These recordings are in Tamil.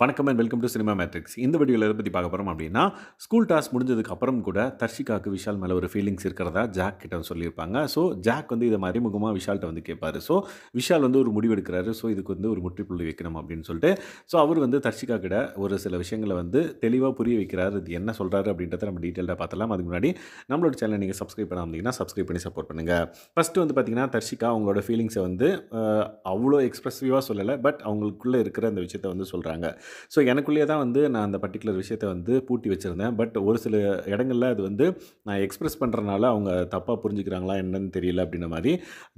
வணக்கம் and welcome to cinema matrix இந்த வீடியோவில் எதை பற்றி பார்க்க போகிறோம் அப்படின்னா ஸ்கூல் டாஸ் முடிஞ்சதுக்கு அப்புறம் கூட தர்ஷிகாவுக்கு விஷால் மேலே ஒரு ஃபீலிங்ஸ் இருக்கிறதா ஜாக் கிட்ட சொல்லியிருப்பாங்க. ஸோ ஜாக் வந்து இதை மறைமுகமாக விஷால்கிட்ட வந்து கேட்பார். ஸோ விஷால் வந்து ஒரு முடிவு எடுக்கிறாரு ஸோ இதுக்கு வந்து ஒரு முற்றுப்புள்ளி வைக்கணும் அப்படின்னு சொல்லிட்டு. ஸோ அவர் வந்து தர்ஷிகா கிட்ட ஒரு சில விஷயங்களை வந்து தெளிவாக புரிய வைக்கிறார். இது என்ன சொல்கிறாரு அப்படின்றத நம்ம டீட்டெயிலாக பார்த்தலாம் அதுக்கு முன்னாடி நம்மளோட சேனலை நீங்கள் சப்ஸ்கிரைப் பண்ணாமீங்கன்னா சப்ஸ்கிரைப் பண்ணி சப்போர்ட் பண்ணுங்கள் ஃபஸ்ட்டு வந்து பார்த்தீங்கன்னா தர்ஷிகா அவங்களோட ஃபீலிங்ஸை வந்து அவ்வளோ எக்ஸ்ப்ரெசிவாக சொல்லலை. பட் அவங்களுக்குள்ளே இருக்கிற அந்த விஷயத்தை வந்து சொல்கிறாங்க ஸோ எனக்குள்ளேயே தான் வந்து நான் அந்த பர்டிகுலர் விஷயத்தை வந்து பூட்டி வச்சுருந்தேன். பட் ஒரு சில இடங்களில் அது வந்து நான் எக்ஸ்ப்ரெஸ் பண்ணுறனால அவங்க தப்பாக புரிஞ்சுக்கிறாங்களா என்னன்னு தெரியல அப்படின்ற மாதிரி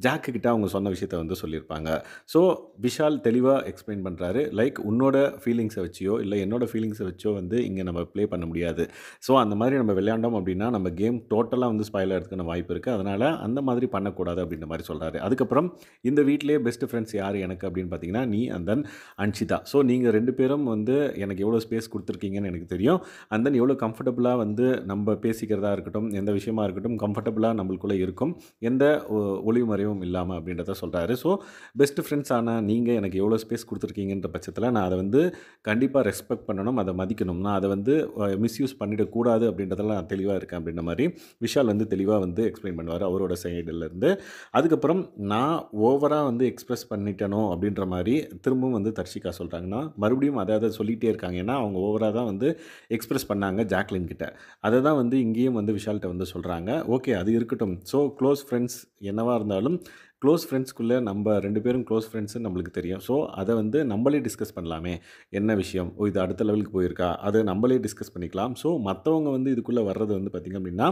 ஜாக்கு கிட்ட அவங்க சொன்ன விஷயத்தை வந்து சொல்லியிருப்பாங்க. ஸோ விஷால் தெளிவாக எக்ஸ்பிளைன் பண்ணுறாரு லைக் உன்னோட ஃபீலிங்ஸை வச்சியோ இல்லை என்னோட ஃபீலிங்ஸை வச்சோ வந்து இங்கே நம்ம ப்ளே பண்ண முடியாது. ஸோ அந்த மாதிரி நம்ம விளையாண்டோம் அப்படின்னா நம்ம கேம் டோட்டலாக வந்து ஸ்பாயில் எடுத்துக்கணும் வாய்ப்பு இருக்குது அதனால் அந்த மாதிரி பண்ணக்கூடாது அப்படின்ற மாதிரி சொல்கிறாரு அதுக்கப்புறம் இந்த வீட்டிலேயே பெஸ்ட் ஃப்ரெண்ட்ஸ் யார் எனக்கு அப்படின்னு பார்த்தீங்கன்னா நீ அண்ட் தென் அன்ஷிதா. ஸோ நீங்கள் ரெண்டு பேரும் வந்து எனக்கு எவ்வளோ ஸ்பேஸ் கொடுத்துருக்கீங்கன்னு எனக்கு தெரியும். அண்ட் தென் எவ்வளோ கம்ஃபர்டபுளாக வந்து நம்ம பேசிக்கிறதா இருக்கட்டும் எந்த விஷயமா இருக்கட்டும் கம்ஃபர்டபுளாக நம்மளுக்குள்ளே இருக்கும். எந்த ஒ- ஒளிவு மறைவும் இல்லாமல் அப்படின்றத சொல்கிறாரு ஸோ பெஸ்ட் ஃப்ரெண்ட்ஸ் ஆனால் நீங்கள் எனக்கு எவ்வளோ ஸ்பேஸ் கொடுத்துருக்கீங்கன்ற பட்சத்தில் நான் அதை வந்து கண்டிப்பாக ரெஸ்பெக்ட் பண்ணணும் அதை மதிக்கணும். நான் அதை வந்து மிஸ்யூஸ் பண்ணிடக்கூடாது அப்படின்றதெல்லாம் நான் தெளிவாக இருக்கேன் அப்படின்ற மாதிரி விஷால் வந்து தெளிவாக வந்து எக்ஸ்பிளைன் பண்ணுவார் அவரோட சைடிலேருந்து அதுக்கப்புறம் நான் ஓவராக வந்து எக்ஸ்ப்ரெஸ் பண்ணிட்டனோ அப்படின்ற மாதிரி திரும்பவும் வந்து தர்ஷிகா சொல்கிறாங்கன்னா மறுபடியும் அதை அதை சொல்லிகிட்டே இருக்காங்க. ஏன்னா அவங்க ஓவராக தான் வந்து எக்ஸ்பிரஸ் பண்ணாங்க ஜாக்லின் கிட்ட. அதை தான் வந்து இங்கேயும் வந்து விஷால்கிட்ட வந்து சொல்கிறாங்க ஓகே அது இருக்கட்டும். ஸோ க்ளோஸ் ஃப்ரெண்ட்ஸ் என்னவாக இருந்தாலும் க்ளோஸ் ஃப்ரெண்ட்ஸ்குள்ளே நம்ம ரெண்டு பேரும் க்ளோஸ் ஃப்ரெண்ட்ஸ்னு நம்மளுக்கு தெரியும். ஸோ அதை வந்து நம்மளே டிஸ்கஸ் பண்ணலாமே. என்ன விஷயம்? ஓ இது அடுத்த லெவலுக்கு போயிருக்கா? அதை நம்மளே டிஸ்கஸ் பண்ணிக்கலாம். ஸோ மற்றவங்க வந்து இதுக்குள்ளே வர்றது வந்து பார்த்திங்க அப்படின்னா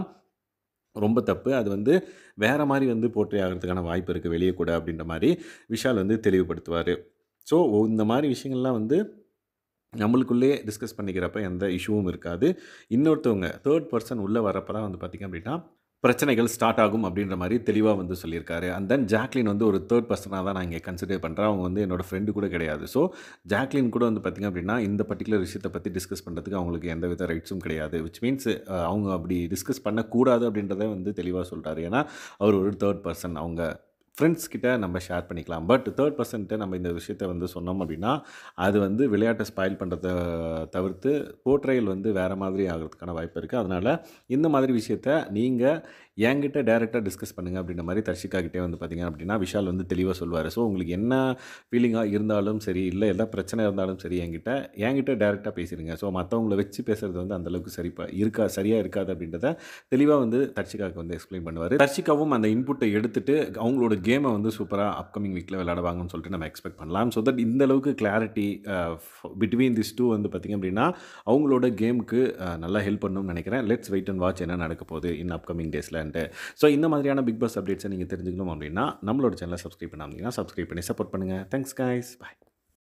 ரொம்ப தப்பு. அது வந்து வேறு மாதிரி வந்து போற்றி ஆகிறதுக்கான வாய்ப்பு இருக்குது வெளியே கூட அப்படின்ற மாதிரி விஷால் வந்து தெளிவுபடுத்துவார். ஸோ இந்த மாதிரி விஷயங்கள்லாம் வந்து நம்மளுக்குள்ளே டிஸ்கஸ் பண்ணிக்கிறப்ப எந்த இஷ்யூவும் இருக்காது. இன்னொருத்தவங்க தேர்ட் பர்சன் உள்ளே வரப்போ தான் வந்து பார்த்திங்க அப்படின்னா பிரச்சனைகள் ஸ்டார்ட் ஆகும் அப்படின்ற மாதிரி தெளிவாக வந்து சொல்லியிருக்காரு. அண்ட் தென் ஜாக்லின் வந்து ஒரு தேர்ட் பர்சனாக தான் நான் இங்கே கன்சிடர் பண்ணுறேன் அவங்க வந்து என்னோட ஃப்ரெண்டு கூட கிடையாது. ஸோ ஜாக்லின் கூட வந்து பார்த்திங்க அப்படின்னா இந்த பர்டிகுலர் விஷயத்தை பற்றி டிஸ்கஸ் பண்ணுறதுக்கு அவங்களுக்கு எந்த வித ரைட்ஸும் கிடையாது. விச் மீன்ஸ் அவங்க அப்படி டிஸ்கஸ் பண்ணக்கூடாது அப்படின்றத வந்து தெளிவாக சொல்கிறாரு ஏன்னா அவர் ஒரு தேர்ட் பர்சன் அவங்க ஃப்ரெண்ட்ஸ் கிட்ட நம்ம ஷேர் பண்ணிக்கலாம். பட் தேர்ட் பர்சன்ட்டு நம்ம இந்த விஷயத்தை வந்து சொன்னோம் அப்படின்னா அது வந்து விளையாட்டை ஸ்பாயில் பண்ணுறத தவிர்த்து போர்ட்ரையல் வந்து வேறு மாதிரி ஆகிறதுக்கான வாய்ப்பு இருக்குது அதனால் இந்த மாதிரி விஷயத்த நீங்கள் என்கிட்ட டேரெக்டாக டிஸ்கஸ் பண்ணுங்கள் அப்படின்ற மாதிரி தர்ஷிகா கிட்டே வந்து பார்த்திங்க அப்படின்னா விஷால் வந்து தெளிவாக சொல்லுவார் ஸோ உங்களுக்கு என்ன ஃபீலிங்காக இருந்தாலும் சரி இல்லை எல்லா பிரச்சனை இருந்தாலும் சரி என்கிட்ட என்கிட்ட டேரெக்டாக பேசிடுங்க ஸோ மற்றவங்கள வச்சு பேசுகிறது வந்து அந்தளவுக்கு சரிப்பா இருக்கா சரியாக இருக்காது அப்படின்றத தெளிவாக வந்து தர்ஷிகாவுக்கு வந்து எக்ஸ்பிளைன் பண்ணுவார். தர்ஷிகாவும் அந்த இன்புட்டை எடுத்துகிட்டு அவங்களோட கேமை வந்து சூப்பராக அப்கமிங் வீக்கில் விளையாடுவாங்கன்னு சொல்லிட்டு நம்ம எக்ஸ்பெக்ட் பண்ணலாம். ஸோ தட் இந்த அளவுக்கு கிளாரிட்டி பிட்வீன் திஸ் டூ வந்து பார்த்திங்க அப்படின்னா அவங்களோட கேமுக்கு uh, நல்லா ஹெல்ப் பண்ணணும்னு நினைக்கிறேன். லெட்ஸ் வெயிட் அண்ட் வாட்ச் என்ன நடக்க போகுது இன் அப்கமிங் டேஸ்லன்ட்டு ஸோ இந்த மாதிரியான பிக் பாஸ் அப்டேட்ஸை நீங்கள் தெரிஞ்சுக்கணும் அப்படின்னா நம்மளோட சேனலை சப்ஸ்கிரைப் பண்ணாமீங்கன்னா சப்ஸ்கிரைப் பண்ணி சப்போர்ட் பண்ணுங்கள் தேங்க்ஸ் guys. பாய்